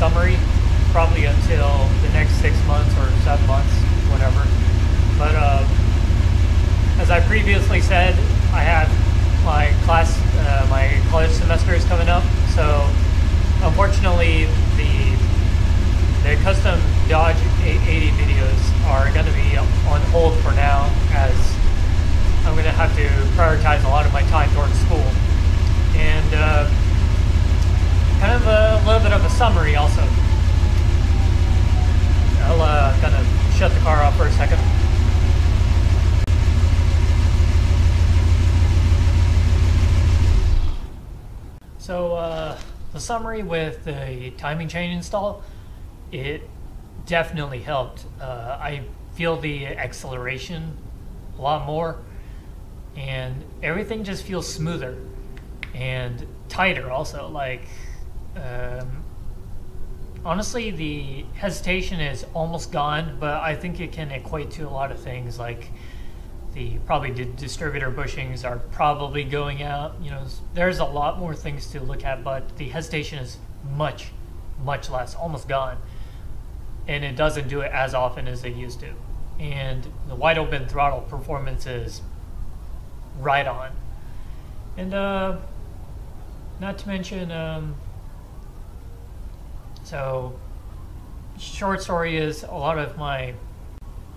summary, probably until the next six months or seven months, whatever. But uh, as I previously said, I have my class, uh, my college semester is coming up, so unfortunately the the custom Dodge 80 videos are going to be on hold for now, as I'm going to have to prioritize a lot of my time towards school, and uh, kind of a, little bit of a summary also. I'll uh, of shut the car off for a second. So uh, the summary with the timing chain install, it definitely helped. Uh, I feel the acceleration a lot more, and everything just feels smoother and tighter. Also, like um, honestly, the hesitation is almost gone, but I think it can equate to a lot of things like the probably the distributor bushings are probably going out. You know, there's a lot more things to look at, but the hesitation is much, much less, almost gone, and it doesn't do it as often as it used to. And the wide open throttle performance is right on, and uh, not to mention, um, so short story is a lot of my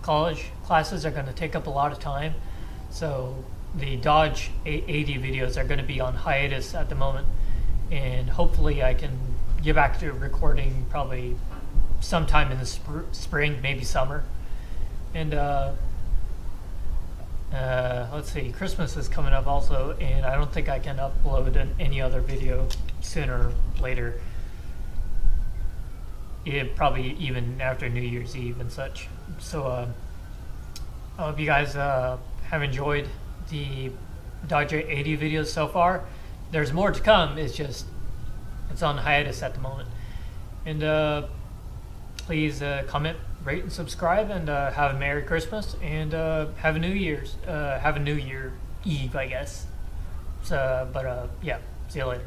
college classes are going to take up a lot of time. So the Dodge 80 videos are going to be on hiatus at the moment. And hopefully I can get back to recording probably sometime in the sp- spring, maybe summer. And uh, uh, let's see, Christmas is coming up also, and I don't think I can upload an, any other video sooner or later. It, probably even after New Year's Eve and such. So uh, I hope you guys uh, have enjoyed the Dodge 80 videos so far. There's more to come. It's just it's on hiatus at the moment. And uh, please uh, comment, rate, and subscribe. And uh, have a Merry Christmas and uh, have a New Year's. have a New Year Eve, I guess. So, but yeah, see you later.